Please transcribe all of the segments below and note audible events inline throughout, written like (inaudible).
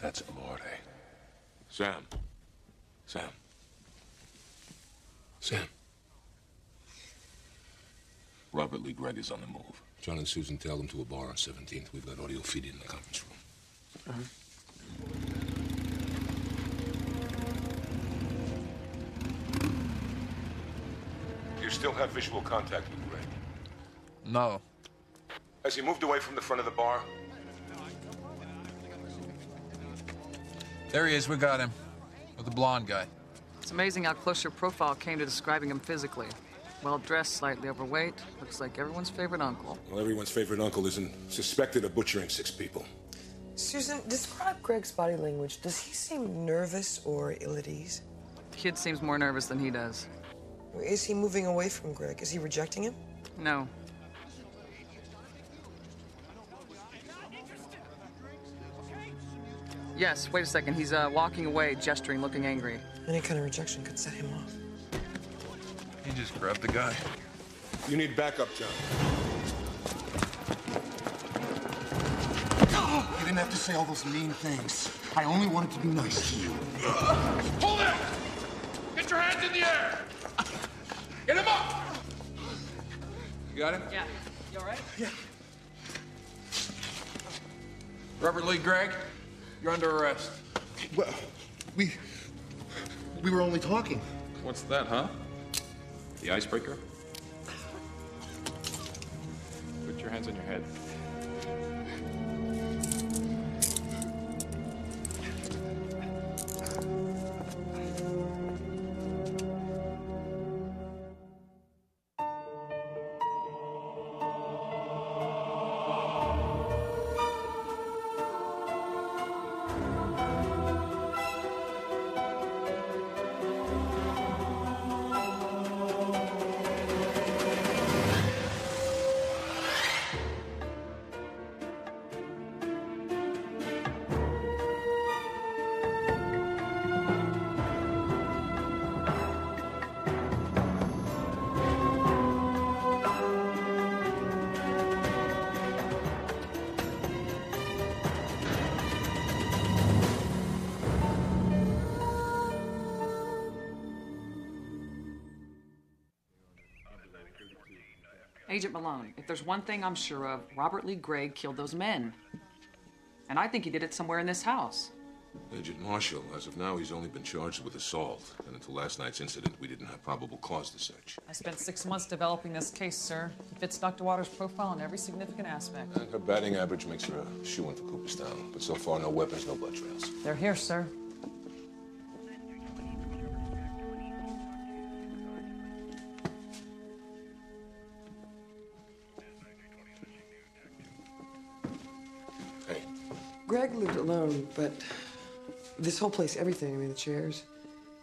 That's Amore. Sam. Sam. Sam. Robert Lee Gregg is on the move. John and Susan tell them to a bar on 17th. We've got audio feed in the conference room. Huh? You still have visual contact with Gregg? No. Has he moved away from the front of the bar? There he is. We got him. With the blonde guy. It's amazing how close your profile came to describing him physically. Well dressed, slightly overweight, looks like everyone's favorite uncle. Well, everyone's favorite uncle isn't suspected of butchering six people. Susan, describe Gregg's body language. Does he seem nervous or ill at ease? The kid seems more nervous than he does. Is he moving away from Gregg? Is he rejecting him? No. Yes, wait a second. He's uh, walking away, gesturing, looking angry. Any kind of rejection could set him off. He just grabbed the guy. You need backup, John. You didn't have to say all those mean things. I only wanted to be nice to you. Hold it! Get your hands in the air! Get him up! You got him? Yeah. You all right? Yeah. Robert Lee Gregg, you're under arrest. Well, we we were only talking. What's that, huh? The icebreaker? Put your hands on your head. Agent Malone, if there's one thing I'm sure of, Robert Lee Gregg killed those men. And I think he did it somewhere in this house. Agent Marshall, as of now, he's only been charged with assault. And until last night's incident, we didn't have probable cause to search. I spent six months developing this case, sir. It fits Dr. Waters' profile in every significant aspect. And her batting average makes her a shoe-in for Cooperstown. But so far, no weapons, no blood trails. They're here, sir. Lived alone, but this whole place, everything, I mean, the chairs,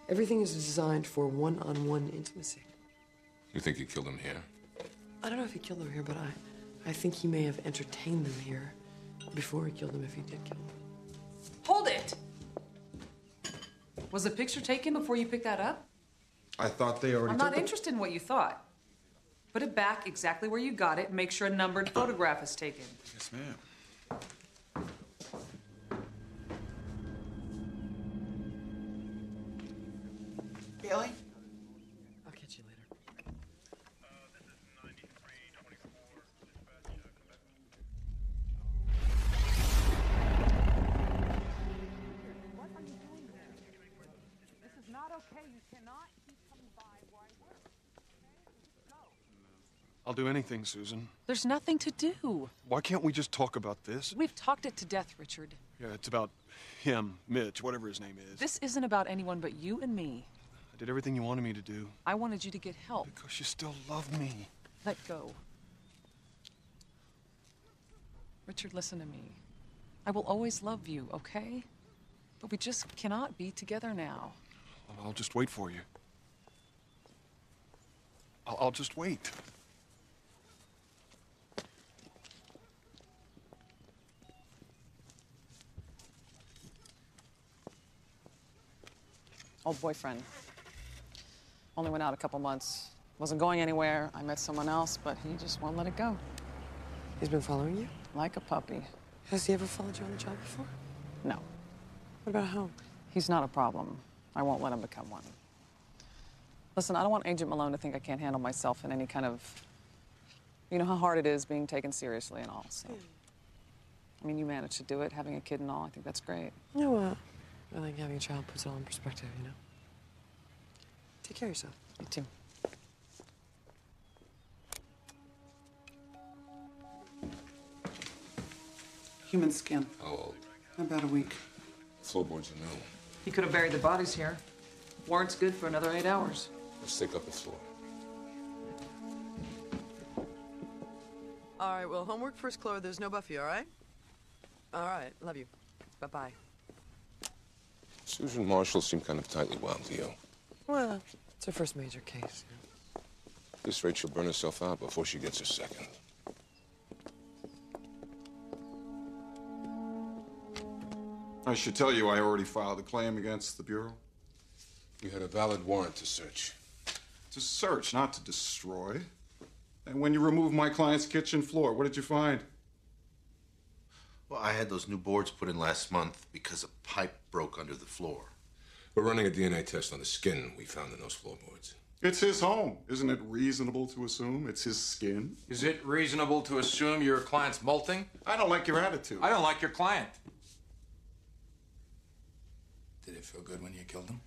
everything is designed for one on one intimacy. you think he killed him here? I don't know if he killed them here, but I, I think he may have entertained them here before he killed them if he did kill them. Hold it! Was the picture taken before you picked that up? I thought they already I'm not interested in what you thought. Put it back exactly where you got it and make sure a numbered photograph is taken. Yes, ma'am. Bailey? I'll catch you later. I'll do anything, Susan. There's nothing to do. Why can't we just talk about this? We've talked it to death, Richard. Yeah, it's about him, Mitch, whatever his name is. This isn't about anyone but you and me. I did everything you wanted me to do I wanted you to get help. because you still love me. Let go. Richard, listen to me. I will always love you, okay? But we just cannot be together now. I'll- just wait for you. I'll, I'll just wait. Old boyfriend. Only went out a couple months. Wasn't going anywhere. I met someone else, but he just won't let it go. He's been following you? Like a puppy. Has he ever followed you on the job before? No. What about home? He's not a problem. I won't let him become one. Listen, I don't want Agent Malone to think I can't handle myself in any kind of. You know how hard it is being taken seriously and all, so. I mean, you managed to do it, having a kid and all. I think that's great. Yeah, well, I think having a child puts it all in perspective, you know? Take care of yourself. You too. Human skin. How old? About a week. Floorboards are new. He could have buried the bodies here. Warrant's good for another eight hours. Let's take up the floor. All right, well, homework first, Chloe. There's no Buffy, all right? All right, love you. Bye bye. Susan Marshall seemed kind of tightly wound to you. Well, it's her first major case. You know? This rate, she'll burn herself out before she gets her second. I should tell you I already filed a claim against the Bureau. You had a valid warrant to search. To search, not to destroy. And when you removed my client's kitchen floor, what did you find? Well, I had those new boards put in last month because a pipe broke under the floor. We're running a DNA test on the skin we found in those floorboards. It's his home. Isn't it reasonable to assume it's his skin? Is it reasonable to assume your client's molting? I don't like your attitude. I don't like your client. Did it feel good when you killed him?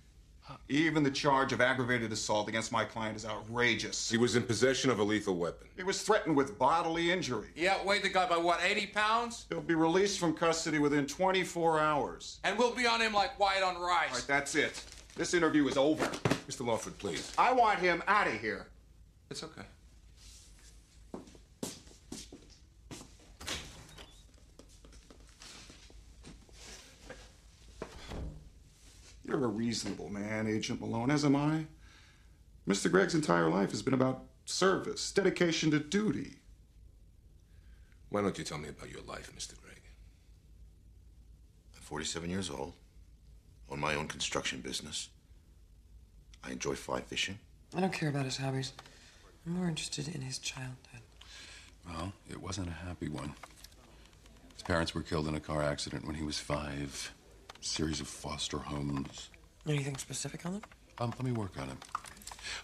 Even the charge of aggravated assault against my client is outrageous. He was in possession of a lethal weapon. He was threatened with bodily injury. He outweighed the guy by what, 80 pounds? He'll be released from custody within 24 hours. And we'll be on him like white on rice. All right, that's it. This interview is over. Mr. Lawford, please. I want him out of here. It's okay. You're a reasonable man, Agent Malone, as am I. Mr. Gregg's entire life has been about service, dedication to duty. Why don't you tell me about your life, Mr. Gregg? I'm 47 years old, own my own construction business. I enjoy fly fishing. I don't care about his hobbies. I'm more interested in his childhood. Well, it wasn't a happy one. His parents were killed in a car accident when he was five. Series of foster homes. Anything specific on them? Um, let me work on him.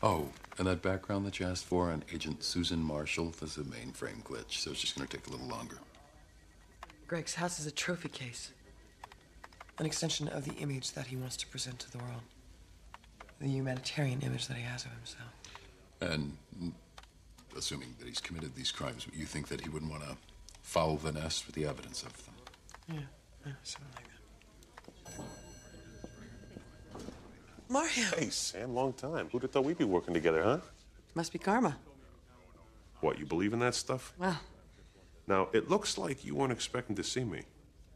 Oh, and that background that you asked for on Agent Susan Marshall, there's a mainframe glitch, so it's just gonna take a little longer. Gregg's house is a trophy case. An extension of the image that he wants to present to the world. The humanitarian image that he has of himself. And mm, assuming that he's committed these crimes, you think that he wouldn't want to foul the nest with the evidence of them? Yeah, yeah something like that. Mario! Hey, Sam, long time. Who'd have thought we'd be working together, huh? Must be karma. What, you believe in that stuff? Well, Now, it looks like you weren't expecting to see me.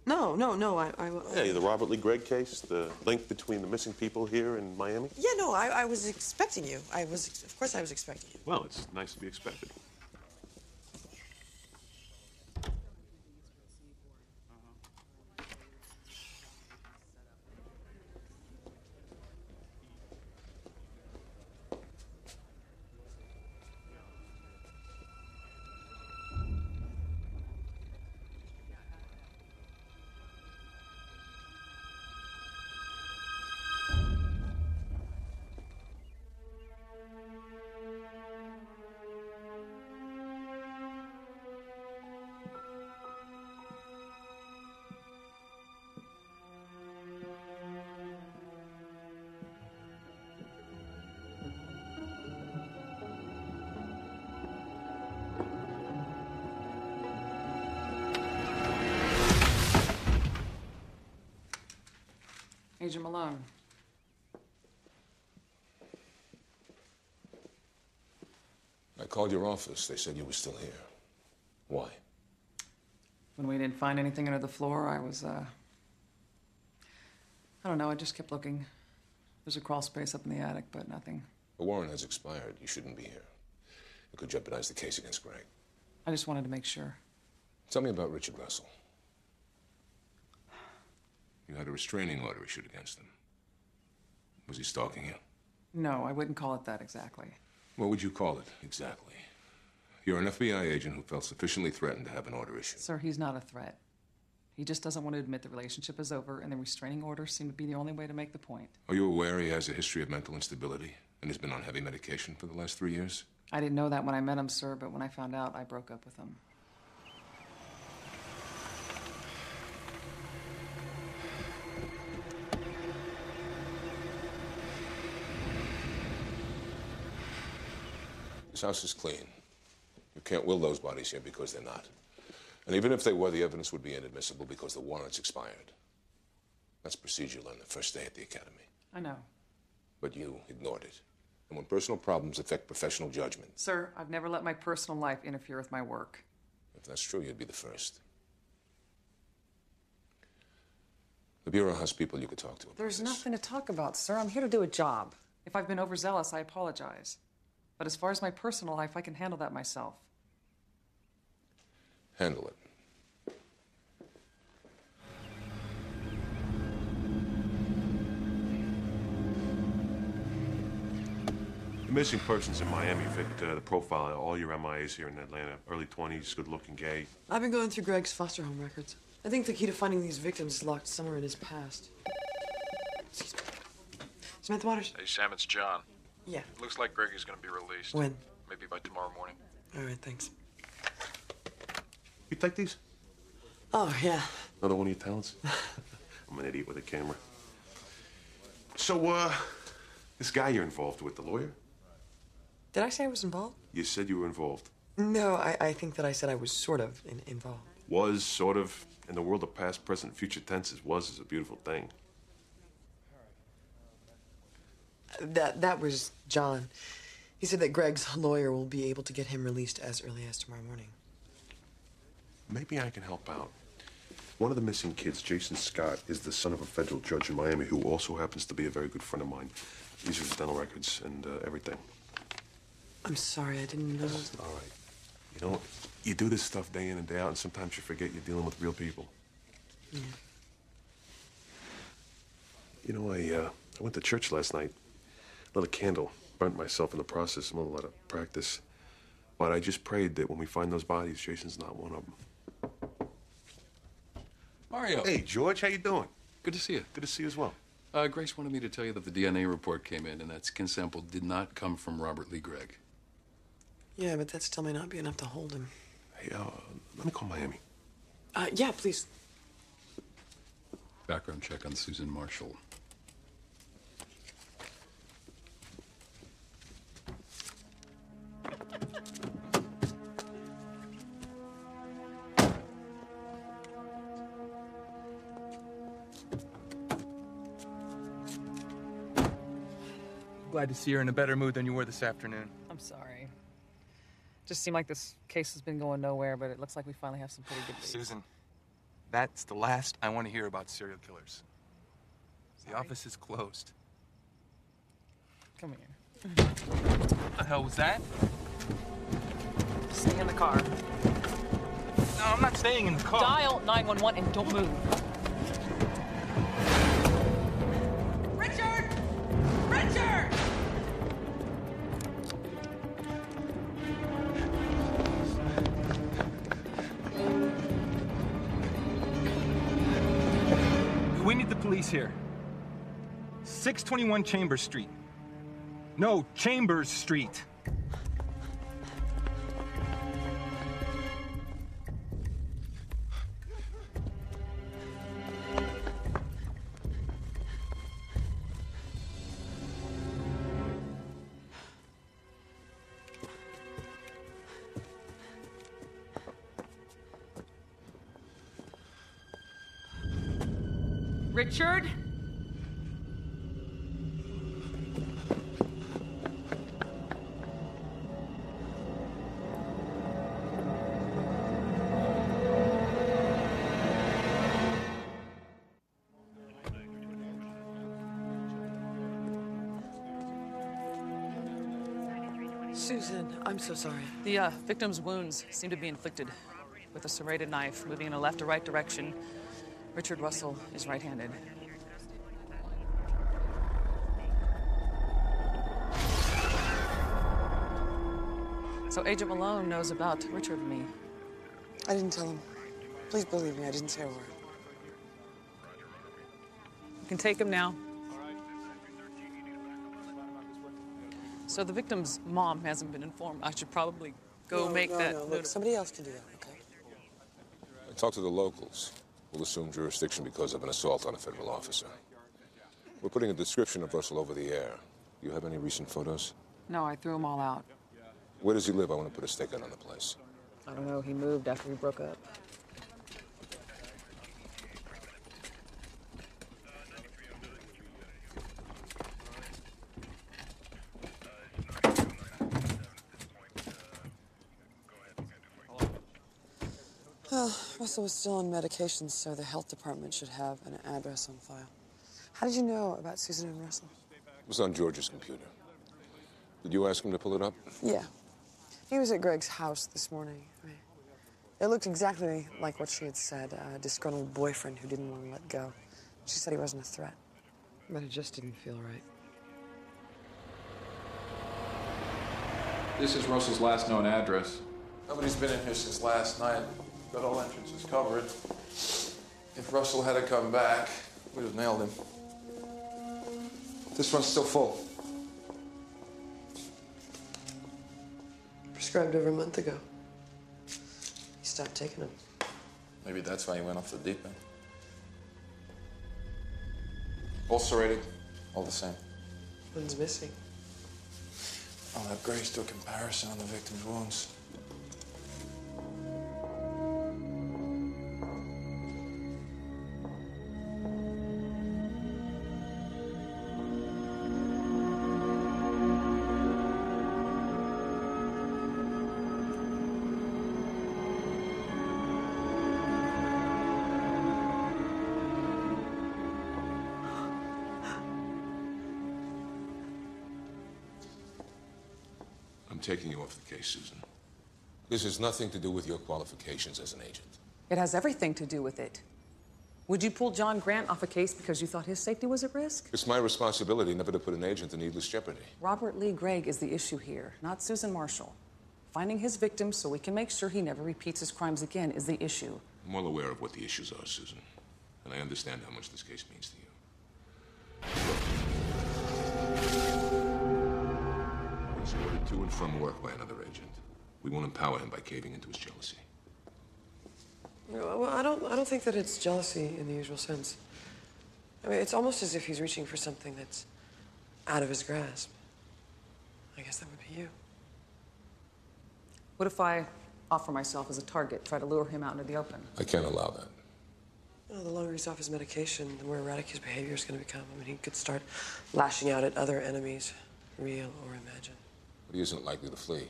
no, no, no, I... I Hey, the Robert Lee Gregg case, the link between the missing people here in Miami? Yeah, no, I, I was expecting you. I was, of course I was expecting you. Well, it's nice to be expected. Agent Malone. I called your office. They said you were still here. Why? When we didn't find anything under the floor, I was, uh. I don't know, I just kept looking. There's a crawl space up in the attic, but nothing. The warrant has expired. You shouldn't be here. It could jeopardize the case against Gregg. I just wanted to make sure. Tell me about Richard Russell. You had a restraining order issued against him. Was he stalking you? No, I wouldn't call it that exactly. What would you call it, exactly? You're an FBI agent who felt sufficiently threatened to have an order issued. Sir, he's not a threat. He just doesn't want to admit the relationship is over, and the restraining order seemed to be the only way to make the point. Are you aware he has a history of mental instability and has been on heavy medication for the last three years? I didn't know that when I met him, sir, but when I found out, I broke up with him. This house is clean. You can't will those bodies here because they're not. And even if they were, the evidence would be inadmissible because the warrant's expired. That's procedure you learned the first day at the academy. I know. But you ignored it. And when personal problems affect professional judgment, Sir, I've never let my personal life interfere with my work. if that's true, you'd be the first. The Bureau has people you could talk to. There's nothing to talk about, sir. I'm here to do a job. If I've been overzealous, I apologize. But as far as my personal life, I can handle that myself. Handle it. The missing persons in Miami fit uh, the profile of all your MIAs here in Atlanta. Early 20s, good looking, gay. I've been going through Gregg's foster home records. I think the key to finding these victims is locked somewhere in his past. Excuse me. Samantha Waters. Hey, Sam, it's John. Yeah. Looks like Gregg is going to be released. When? Maybe by tomorrow morning. All right, thanks. You take these? Oh, yeah. Another one of your talents? (laughs) I'm an idiot with a camera. So, uh, this guy you're involved with, the lawyer? Did I say I was involved? You said you were involved. No, I, I think that I said I was sort of in, involved. Was, sort of, in the world of past, present, future tenses, was is a beautiful thing. That that was John. He said that Gregg's lawyer will be able to get him released as early as tomorrow morning. Maybe I can help out. One of the missing kids, Jason Scott, is the son of a federal judge in Miami who also happens to be a very good friend of mine. These are his dental records and uh, everything. I'm sorry, I didn't know. All right. You know, you do this stuff day in and day out, and sometimes you forget you're dealing with real people. Yeah. You know, I, uh, I went to church last night. Lit a candle. Burnt myself in the process. I'm a lot of practice. But I just prayed that when we find those bodies, Jason's not one of them. Mario. Hey, George, how you doing? Good to see you. Good to see you as well. Uh, Grace wanted me to tell you that the DNA report came in and that skin sample did not come from Robert Lee Gregg. Yeah, but that still may not be enough to hold him. Hey, uh, let me call Miami. Uh, yeah, please. Background check on Susan Marshall. To see you're in a better mood than you were this afternoon. I'm sorry. Just seemed like this case has been going nowhere, but it looks like we finally have some pretty good (sighs) leads. Susan, that's the last I want to hear about serial killers. The office is closed. Come here. What the hell was that? Stay in the car. No, I'm not staying in the car. Dial 911 and don't move. We need the police here. 621 Chambers Street. No, Chambers Street. so sorry. The uh, victim's wounds seem to be inflicted with a serrated knife moving in a left to right direction. Richard Russell is right handed. So Agent Malone knows about Richard and me. I didn't tell him. Please believe me, I didn't say a word. You can take him now. So the victim's mom hasn't been informed. I should probably go No, make no, that. No, look, somebody else can do that, okay? I talked to the locals. We'll assume jurisdiction because of an assault on a federal officer. We're putting a description of Russell over the air. Do you have any recent photos? No, I threw them all out. Where does he live? I want to put a stake out on the place. I don't know. He moved after we broke up. Well, Russell was still on medication, so the health department should have an address on file. How did you know about Susan and Russell? It was on George's computer. Did you ask him to pull it up? Yeah. He was at Gregg's house this morning. I mean, it looked exactly like what she had said a disgruntled boyfriend who didn't want to let go. She said he wasn't a threat. But it just didn't feel right. This is Russell's last known address. Nobody's been in here since last night. Got all entrances covered. If Russell had to come back, we'd have nailed him. This one's still full. Prescribed over a month ago. He stopped taking them. Maybe that's why he went off the deep end. Ulcerated, all the same. One's missing. I'll have Grace do a comparison on the victim's wounds. Taking you off the case, Susan. This has nothing to do with your qualifications as an agent. It has everything to do with it. Would you pull John Grant off a case because you thought his safety was at risk? It's my responsibility never to put an agent in needless jeopardy. Robert Lee Gregg is the issue here, not Susan Marshall. Finding his victim so we can make sure he never repeats his crimes again is the issue. I'm well aware of what the issues are, Susan, and I understand how much this case means to you. He's ordered to and from work by another agent. We won't empower him by caving into his jealousy. Well, I don't, I don't think that it's jealousy in the usual sense. I mean, it's almost as if he's reaching for something that's out of his grasp. I guess that would be you. What if I offer myself as a target, try to lure him out into the open? I can't allow that. Well, the longer he's off his medication, the more erratic his behavior is going to become. I mean, he could start lashing out at other enemies, real or imagined. But he isn't likely to flee,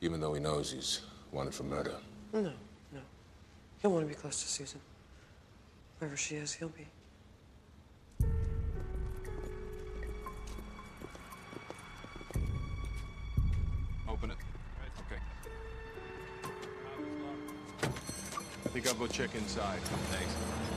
even though he knows he's wanted for murder. No, no. He'll want to be close to Susan. Wherever she is, he'll be. Open it. Okay. I think I'll go check inside. Thanks.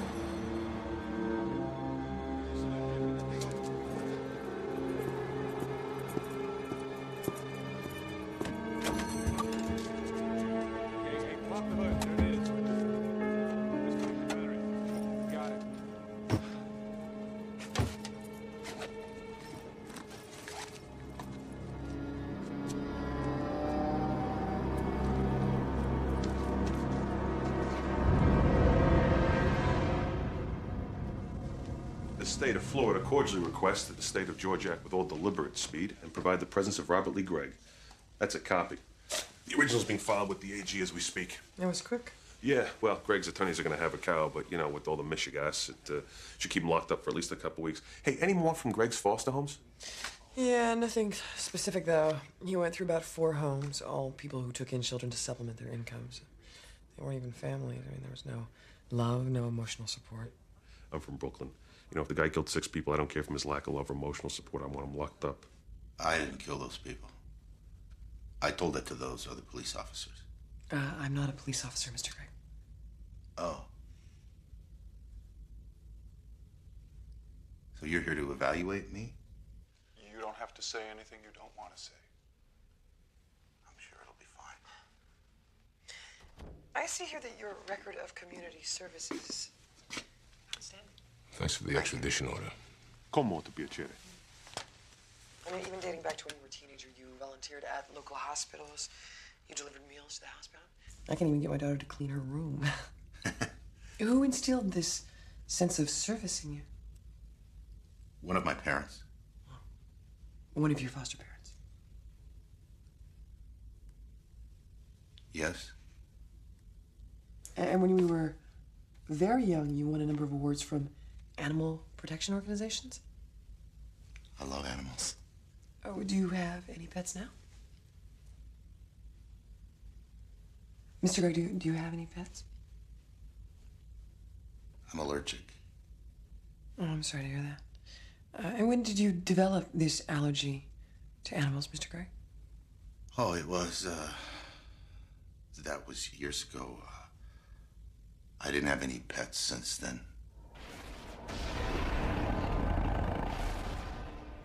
State of Florida cordially requests that the state of Georgia act with all deliberate speed and provide the presence of Robert Lee Gregg. That's a copy. The original's being filed with the AG as we speak. It was quick. Yeah, well, Gregg's attorneys are going to have a cow, but you know, with all the Michigas, it uh, should keep him locked up for at least a couple weeks. Hey, any more from Gregg's foster homes? Yeah, nothing specific though. He went through about four homes, all people who took in children to supplement their incomes. They weren't even families. I mean, there was no love, no emotional support. I'm from Brooklyn. You know, if the guy killed six people, I don't care from his lack of love or emotional support. I want him locked up. I didn't kill those people. I told that to those other police officers. Uh, I'm not a police officer, Mr. Gregg. Oh. So you're here to evaluate me? You don't have to say anything you don't want to say. I'm sure it'll be fine. I see here that your record of community service is outstanding. Thanks for the extradition order. Con molto piacere. I mean, even dating back to when you were a teenager, you volunteered at local hospitals. You delivered meals to the housebound. I can't even get my daughter to clean her room. (laughs) Who instilled this sense of service in you? One of my parents. One of your foster parents. Yes. And when you were very young, you won a number of awards from animal protection organizations. I love animals. Oh, do you have any pets now? Mr. Gregg, do, do you have any pets? I'm allergic. Oh, I'm sorry to hear that. Uh, and when did you develop this allergy to animals, Mr. Gregg? Oh, it was, uh. That was years ago. Uh, I didn't have any pets since then.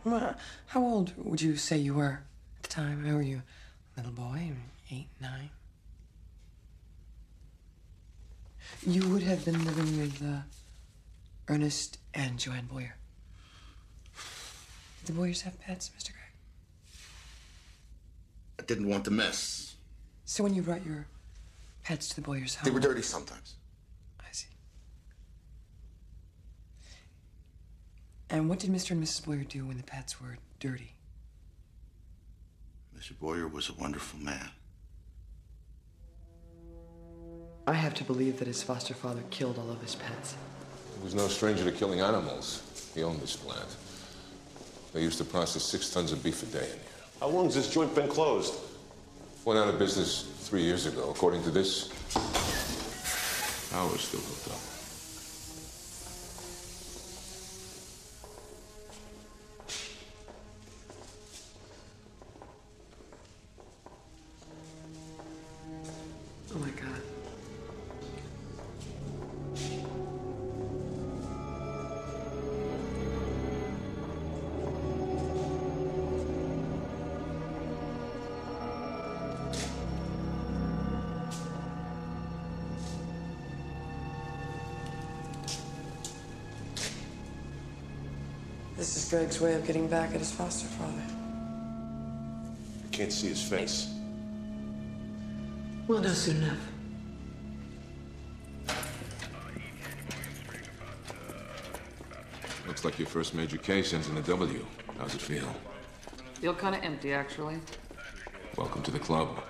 How old would you say you were at the time? How were you? Little boy, eight, nine? You would have been living with uh, Ernest and Joanne Boyer. Did the Boyers have pets, Mr. Gregg? I didn't want to mess. So when you brought your pets to the Boyers' home, They were dirty sometimes. I see. And what did Mr. and Mrs. Boyer do when the pets were dirty? Mr. Boyer was a wonderful man. I have to believe that his foster father killed all of his pets. He was no stranger to killing animals. He owned this plant. They used to process six tons of beef a day in here. How long's this joint been closed? Went out of business three years ago. According to this, I was still hooked up. This is Gregg's way of getting back at his foster father. I can't see his face. We'll know soon enough. Looks like your first major case ends in a W. How's it feel? Feel kind of empty, actually. Welcome to the club.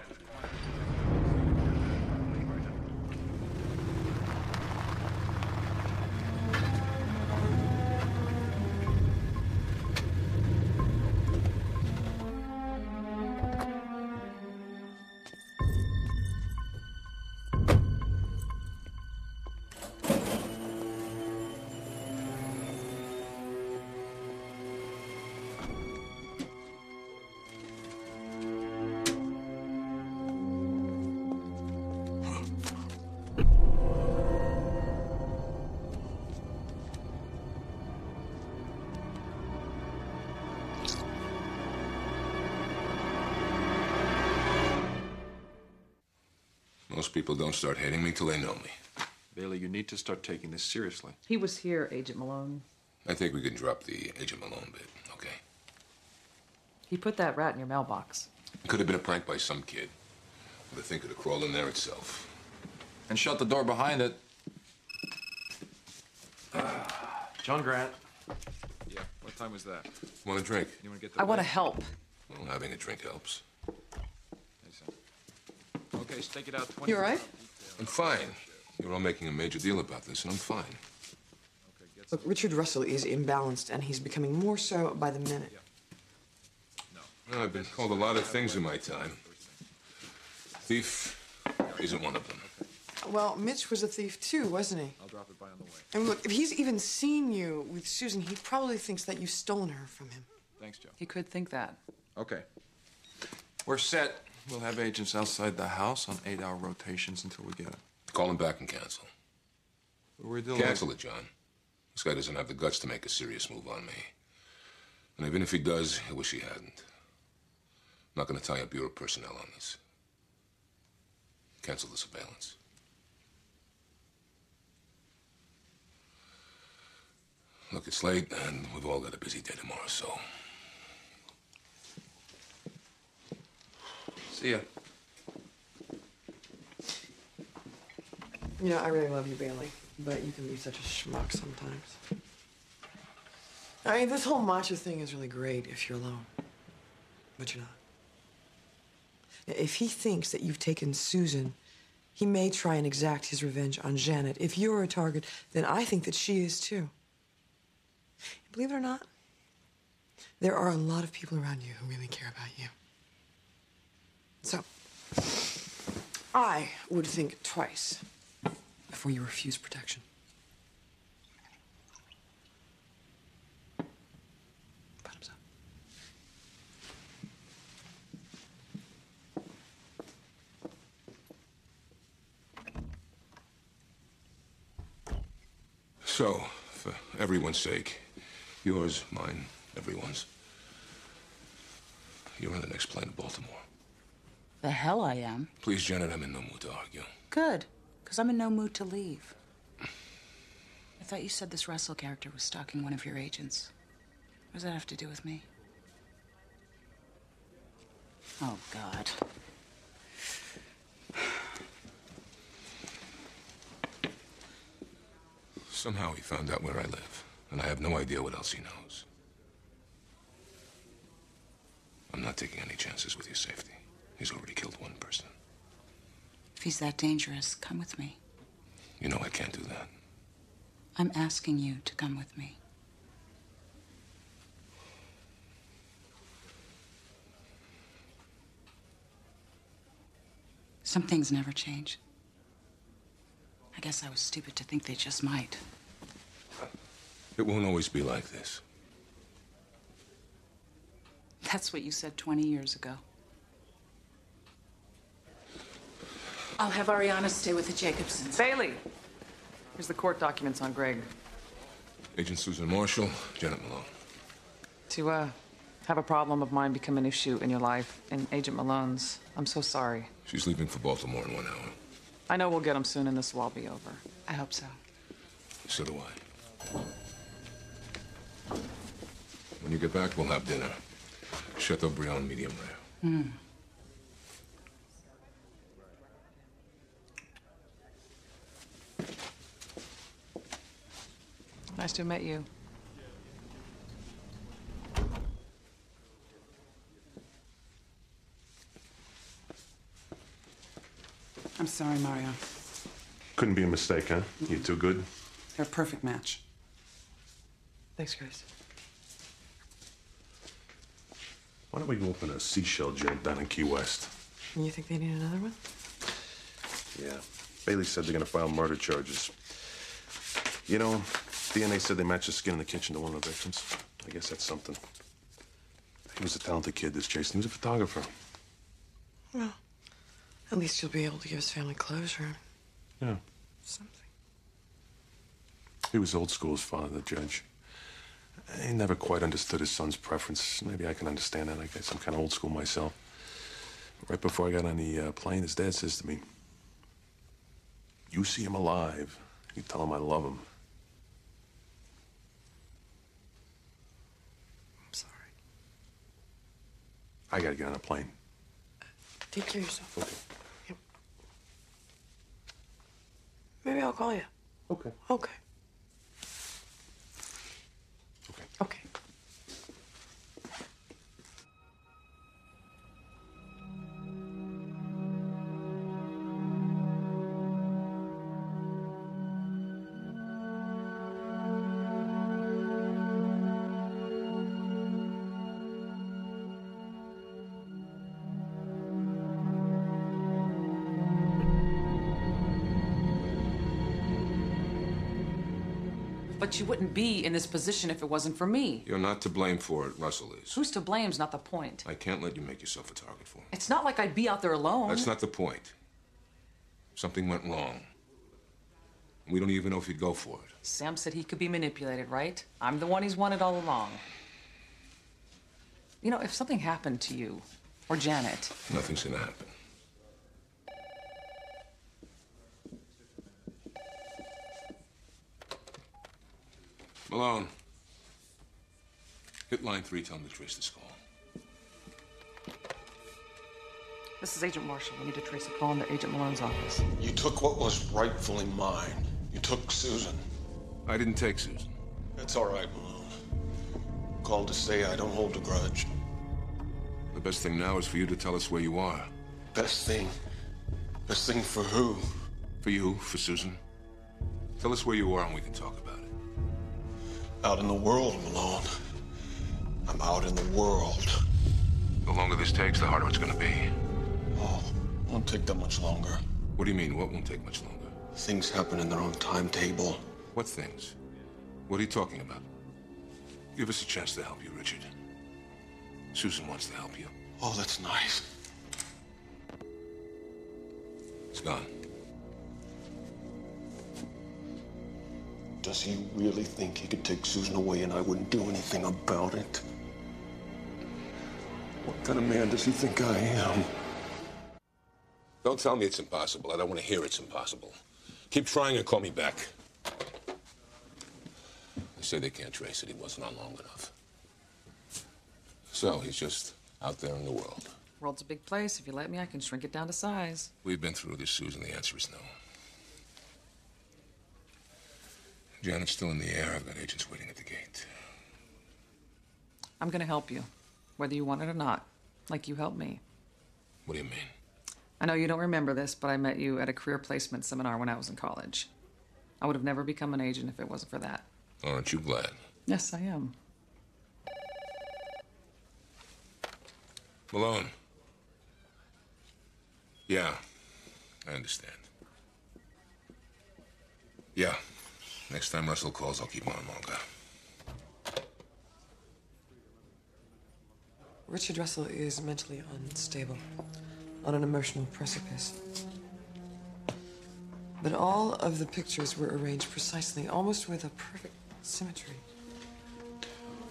Most people don't start hating me till they know me. Bailey, you need to start taking this seriously. He was here, Agent Malone. I think we can drop the Agent Malone bit, okay? He put that rat in your mailbox. It could have been a prank by some kid. The thing could have crawled in there itself. And shut the door behind it. John Grant. Yeah, what time was that? Want a drink? You want to get to I want to help. Well, having a drink helps. Okay, stake it out 20 You all right? I'm fine. You're all making a major deal about this, and I'm fine. Look, Richard Russell is imbalanced, and he's becoming more so by the minute. Well, I've been called a lot of things in my time. Thief isn't one of them. Well, Mitch was a thief too, wasn't he? I'll drop it by on the way. And look, if he's even seen you with Susan, he probably thinks that you've stolen her from him. Thanks, Joe. He could think that. Okay. We're set. We'll have agents outside the house on eight hour rotations until we get it. Call him back and cancel. We're dealing Cancel it, John. This guy doesn't have the guts to make a serious move on me. And even if he does, I wish he hadn't. I'm not going to tie up Bureau personnel on this. Cancel the surveillance. Look, it's late, and we've all got a busy day tomorrow, so. See ya. You know, I really love you, Bailey, but you can be such a schmuck sometimes. I mean, this whole macho thing is really great if you're alone, but you're not. If he thinks that you've taken Susan, he may try and exact his revenge on Janet. If you're a target, then I think that she is too. Believe it or not, there are a lot of people around you who really care about you. So, I would think twice before you refuse protection. Bottoms up. So, for everyone's sake, yours, mine, everyone's, you're on the next plane to Baltimore. The hell I am. Please, Janet, I'm in no mood to argue. Good, because I'm in no mood to leave. I thought you said this Russell character was stalking one of your agents. What does that have to do with me? Oh, God. Somehow he found out where I live, and I have no idea what else he knows. I'm not taking any chances with your safety. He's already killed one person. If he's that dangerous, come with me. You know I can't do that. I'm asking you to come with me. Some things never change. I guess I was stupid to think they just might. It won't always be like this. That's what you said 20 years ago. I'll have Ariana stay with the Jacobsons. Bailey! Here's the court documents on Gregg. Agent Susan Marshall, Janet Malone. To, uh, have a problem of mine become an issue in your life, and Agent Malone's, I'm so sorry. She's leaving for Baltimore in one hour. I know we'll get him soon, and this will all be over. I hope so. So do I. When you get back, we'll have dinner. Chateaubriand medium rare. Hmm. Nice to have met you. I'm sorry, Mario. Couldn't be a mistake, huh? You too good? They're a perfect match. Thanks, Grace. Why don't we go open a seashell joint down in Key West? You think they need another one? Yeah. Bailey said they're gonna file murder charges. You know, DNA said they matched the skin in the kitchen to one of the victims. I guess that's something. He was a talented kid, this Jason. He was a photographer. Well, at least you'll be able to give his family closure. Yeah. Something. He was old school, his father, the judge. He never quite understood his son's preference. Maybe I can understand that. I guess I'm kind of old school myself. Right before I got on the uh, plane, his dad says to me, You see him alive, you tell him I love him. I gotta get on a plane. Take care of yourself. Okay. Yep. Maybe I'll call you. Okay. Okay. But you wouldn't be in this position if it wasn't for me. You're not to blame for it. Russell is. Who's to blame's not the point. I can't let you make yourself a target for him. It's not like I'd be out there alone. That's not the point. Something went wrong. We don't even know if he'd go for it. Sam said he could be manipulated, right? I'm the one he's wanted all along. You know, if something happened to you or Janet, Nothing's gonna happen. Malone, Hit line three, tell them to trace this call. This is Agent Marshall. We need to trace a call into Agent Malone's office. You took what was rightfully mine. You took Susan. I didn't take Susan. That's all right, Malone. Called to say I don't hold a grudge. The best thing now is for you to tell us where you are. Best thing? Best thing for who? For you, for Susan. Tell us where you are and we can talk about it. Out in the world, Malone. I'm out in the world. The longer this takes, the harder it's gonna be. Oh, won't take that much longer. What do you mean, what won't take much longer? Things happen in their own timetable. What things? What are you talking about? Give us a chance to help you, Richard. Susan wants to help you. Oh, that's nice. It's gone. Does he really think he could take Susan away and I wouldn't do anything about it? What kind of man does he think I am? Don't tell me it's impossible. I don't want to hear it's impossible. Keep trying and call me back. They say they can't trace it. He wasn't on long enough. So he's just out there in the world. World's a big place. If you let me, I can shrink it down to size. We've been through this, Susan. The answer is no. Janet's still in the air. I've got agents waiting at the gate. I'm gonna help you, whether you want it or not, like you helped me. What do you mean? I know you don't remember this, but I met you at a career placement seminar when I was in college. I would have never become an agent if it wasn't for that. Aren't you glad? Yes, I am. Malone. Yeah, I understand. Yeah. Next time Russell calls, I'll keep him on longer. Richard Russell is mentally unstable, on an emotional precipice. But all of the pictures were arranged precisely, almost with a perfect symmetry.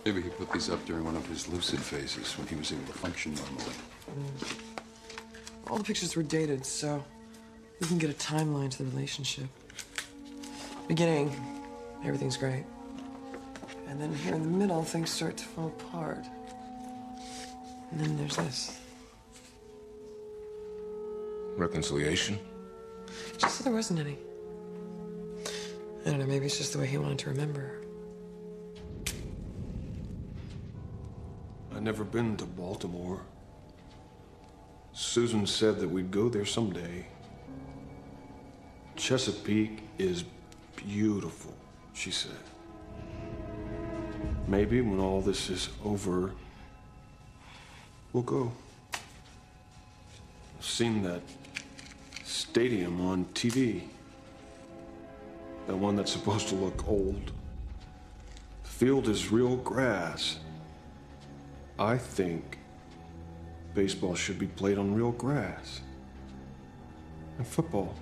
Maybe he put these up during one of his lucid phases when he was able to function normally. Mm. All the pictures were dated, so we can get a timeline to the relationship. Beginning, everything's great. And then here in the middle, things start to fall apart. And then there's this. Reconciliation? Just so there wasn't any. I don't know, maybe it's just the way he wanted to remember. I've never been to Baltimore. Susan said that we'd go there someday. Chesapeake is beautiful, she said. Maybe when all this is over, we'll go. I've seen that stadium on TV. That one that's supposed to look old. The field is real grass. I think baseball should be played on real grass. And football,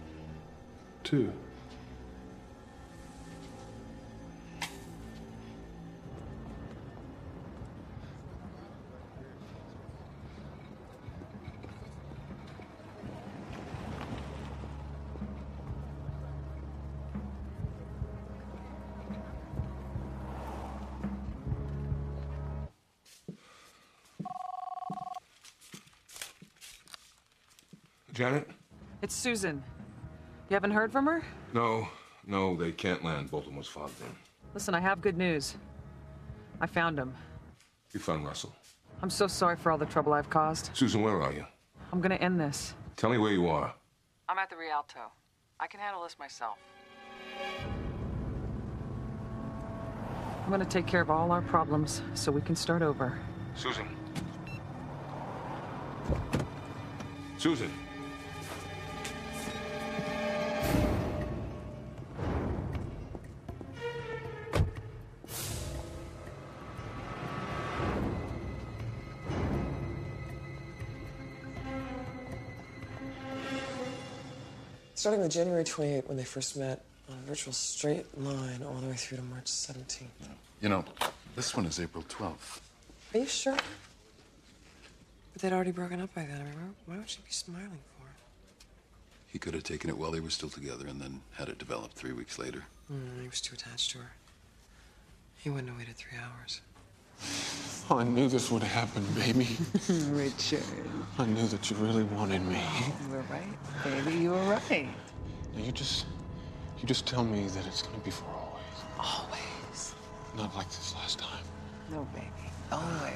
too. Janet? It's Susan. You haven't heard from her? No, no, they can't land. Bolton was fogged in. Listen, I have good news. I found him. You found Russell. I'm so sorry for all the trouble I've caused. Susan, where are you? I'm gonna end this. Tell me where you are. I'm at the Rialto. I can handle this myself. I'm gonna take care of all our problems so we can start over. Susan. Susan. Starting with January 28, when they first met, on a virtual straight line all the way through to March 17th. You know, this one is April 12th. Are you sure? But they'd already broken up by then. I mean, why- why would she be smiling for? He could have taken it while they were still together and then had it developed three weeks later. Mm, he was too attached to her. He wouldn't have waited three hours. Oh, I knew this would happen, baby. (laughs) Richard. I knew that you really wanted me. You were right, baby. You were right. Now you just, you just tell me that it's gonna be for always. Always. Not like this last time. No, baby. Always.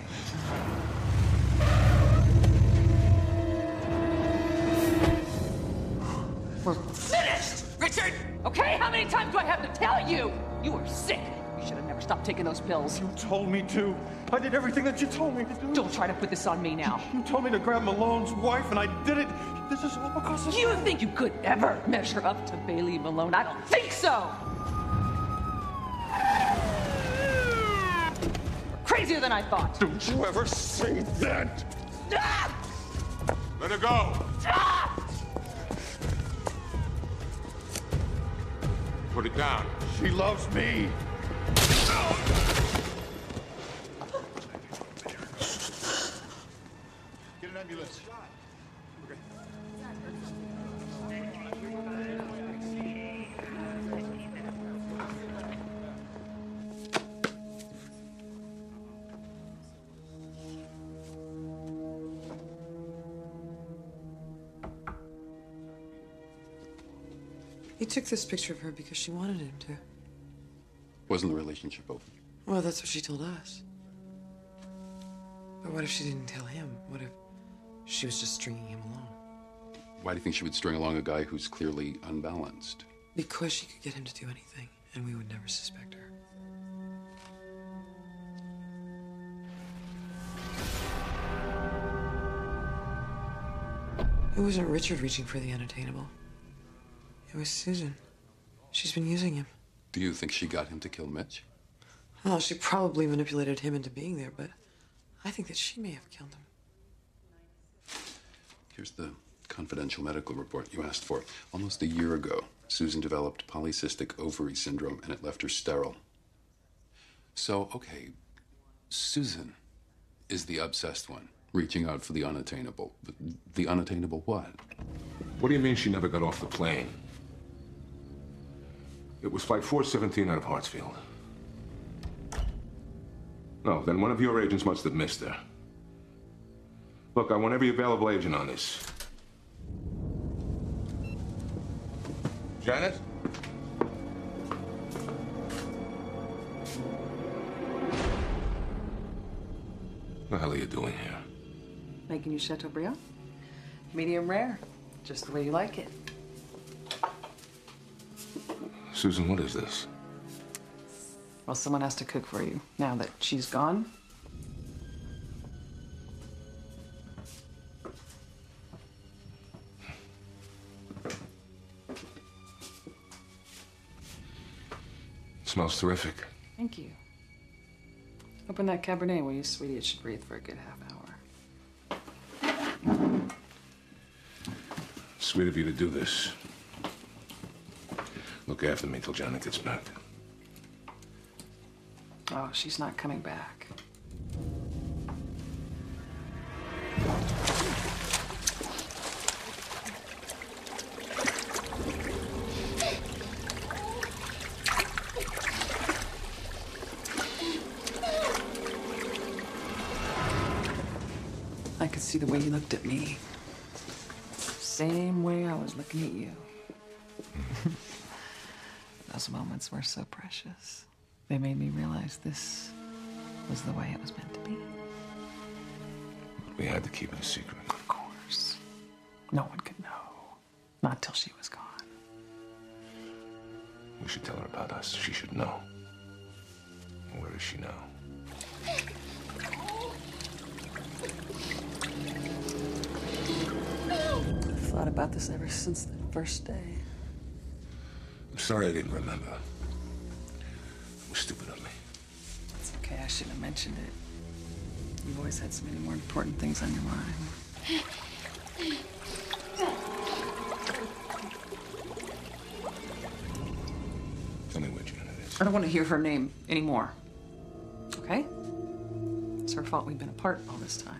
We're finished! Richard! Okay, how many times do I have to tell you? You are sick. You should have never stopped taking those pills. You told me to. I did everything that you told me to do. Don't try to put this on me now. You told me to grab Malone's wife, and I did it. This is all because of You think you could ever measure up to Bailey Malone? I don't think so! Crazier than I thought. Don't you ever say that! Ah! Let her go. Ah! Put it down. She loves me. Get an ambulance. He took this picture of her because she wanted him to. Wasn't the relationship over? Well, that's what she told us. But what if she didn't tell him? What if she was just stringing him along? Why do you think she would string along a guy who's clearly unbalanced? Because she could get him to do anything, and we would never suspect her. It wasn't Richard reaching for the unattainable. It was Susan. She's been using him. Do you think she got him to kill Mitch? Well, she probably manipulated him into being there, but I think that she may have killed him. Here's the confidential medical report you asked for. Almost a year ago, Susan developed polycystic ovary syndrome and it left her sterile. So, okay, Susan is the obsessed one, reaching out for the unattainable. The, the unattainable what? What do you mean she never got off the plane? It was flight 417 out of Hartsfield. No, then one of your agents must have missed her. Look, I want every available agent on this. Janet? What the hell are you doing here? Making you Chateaubriand? Medium rare. Just the way you like it. Susan, what is this? Well, someone has to cook for you now that she's gone. smells terrific. Thank you. Open that Cabernet, will you, sweetie? It should breathe for a good half hour. Sweet of you to do this. Look after me till Janet gets back. Oh, she's not coming back. I could see the way you looked at me. Same way I was looking at you. Those moments were so precious. They made me realize this was the way it was meant to be. We had to keep it a secret. Of course. No one could know. Not till she was gone. We should tell her about us. She should know. Where is she now? I've thought about this ever since that first day. I'm sorry I didn't remember. It was stupid of me. It's okay, I shouldn't have mentioned it. You've always had so many more important things on your mind. Tell me where Janet is. I don't want to hear her name anymore. Okay? It's her fault we've been apart all this time.